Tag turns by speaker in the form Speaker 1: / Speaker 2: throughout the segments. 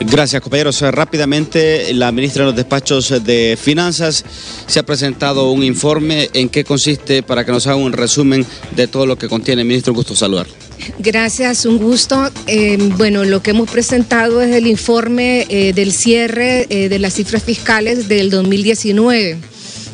Speaker 1: Gracias, compañeros. Rápidamente, la ministra de los despachos de Finanzas se ha presentado un informe. ¿En qué consiste? Para que nos haga un resumen de todo lo que contiene. Ministro, gusto saludar.
Speaker 2: Gracias, un gusto. Eh, bueno, lo que hemos presentado es el informe eh, del cierre eh, de las cifras fiscales del 2019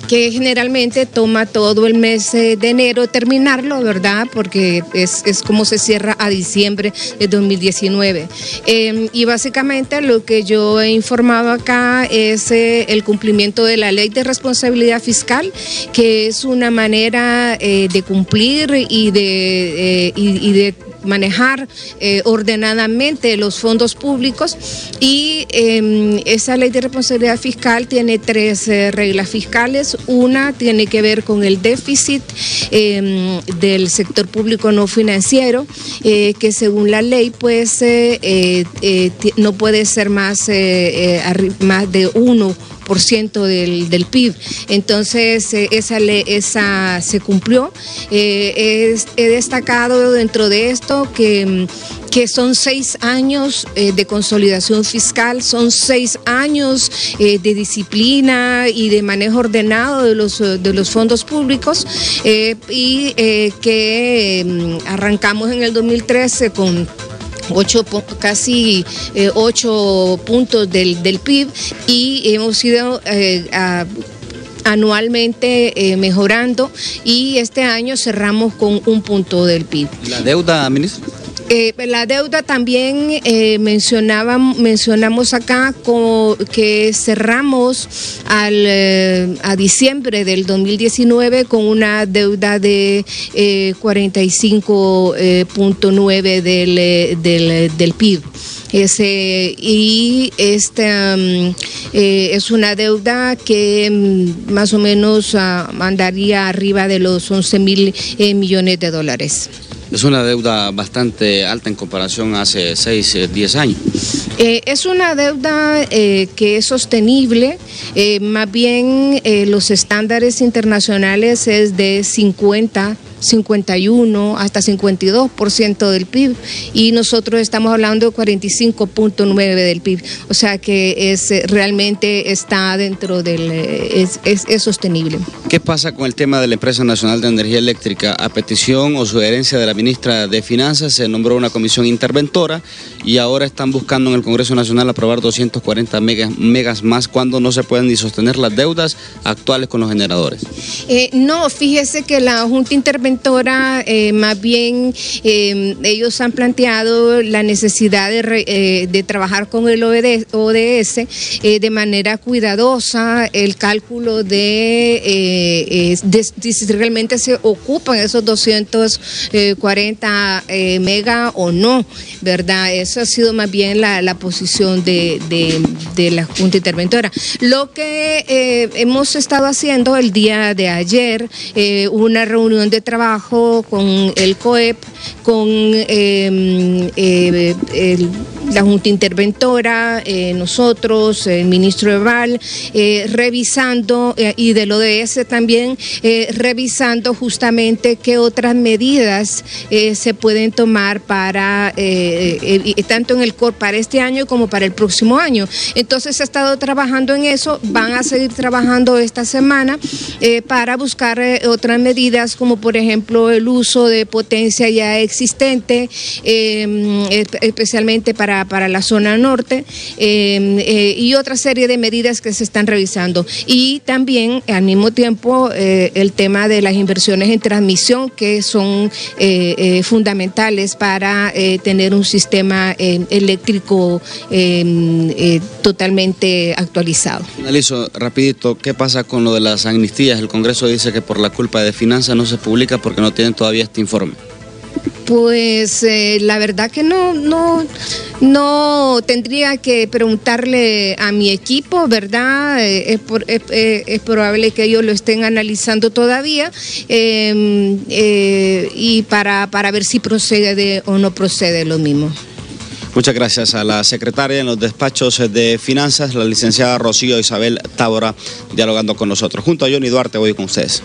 Speaker 2: que generalmente toma todo el mes eh, de enero terminarlo, ¿verdad? Porque es, como se cierra a diciembre de 2019. Em, y básicamente lo que yo he informado acá es eh, el cumplimiento de la ley de responsabilidad fiscal, que es una manera eh, de cumplir y de, y de manejar eh, ordenadamente los fondos públicos y em, esa ley de responsabilidad fiscal tiene tres eh, reglas fiscales. Una tiene que ver con el déficit em, del sector público no financiero, eh, que según la ley pues no puede ser más, más de uno del, del PIB. Entonces, eh, esa, se cumplió. Eh, he destacado dentro de esto que mm, son seis años eh, de consolidación fiscal, son seis años de disciplina y de manejo ordenado de los, de los fondos públicos y que mm, arrancamos en el 2013 con ocho, casi eh, ocho puntos del, del, PIB y hemos ido eh, anualmente eh, mejorando y este año cerramos con un punto del PIB.
Speaker 1: ¿La deuda, ministro?
Speaker 2: Eh, la deuda también eh, mencionamos acá que cerramos al, eh, a diciembre del 2019 con una deuda de 45.9 del, del, PIB. Ese, y esta mm, es una deuda que mm, más o menos uh, andaría arriba de los 11 mil millones de dólares.
Speaker 1: Es una deuda bastante alta en comparación a hace 6, 10 eh, años.
Speaker 2: Eh, es una deuda eh, que es sostenible, más bien los estándares internacionales es de 50 51 hasta 52% del PIB y nosotros estamos hablando de 45.9 del PIB, o sea que es realmente está dentro del es, es, sostenible.
Speaker 1: ¿Qué pasa con el tema de la empresa nacional de energía eléctrica? A petición o sugerencia de la ministra de Finanzas se nombró una comisión interventora y ahora están buscando en el Congreso Nacional aprobar 240 megas, más cuando no se pueden ni sostener las deudas actuales con los generadores.
Speaker 2: Eh, no, fíjese que la Junta Interventora eh, más bien eh, ellos han planteado la necesidad de, trabajar con el ODS de manera cuidadosa, el cálculo de, si realmente se ocupan esos 240 mega o no, ¿verdad? Eso ha sido más bien la, posición de, de, la Junta Interventora. Lo que hemos estado haciendo el día de ayer, una reunión de trabajo con el COEP, con eh, la Junta Interventora, eh, nosotros, el ministro Eval, eh, revisando, y del ODS también, revisando justamente qué otras medidas se pueden tomar para, tanto en el CORP para este año como para el próximo año. Entonces, se ha estado trabajando en eso, van a seguir trabajando esta semana para buscar otras medidas, como por ejemplo el uso de potencia ya existente, especialmente para, para, la zona norte, em, eh, y otra serie de medidas que se están revisando. Y también, al mismo tiempo, eh, el tema de las inversiones en transmisión, que son eh, fundamentales para tener un sistema eléctrico em, totalmente actualizado.
Speaker 1: Analizo rapidito, ¿qué pasa con lo de las amnistías? El Congreso dice que por la culpa de finanzas no se publica porque no tienen todavía este informe.
Speaker 2: Pues eh, la verdad que no, no, no tendría que preguntarle a mi equipo, ¿verdad? Eh, es, probable que ellos lo estén analizando todavía em, eh, y para, para ver si procede o no procede lo mismo.
Speaker 1: Muchas gracias a la secretaria en los despachos de finanzas, la licenciada Rocío Isabel Tábora, dialogando con nosotros. Junto a Johnny Duarte, voy con ustedes.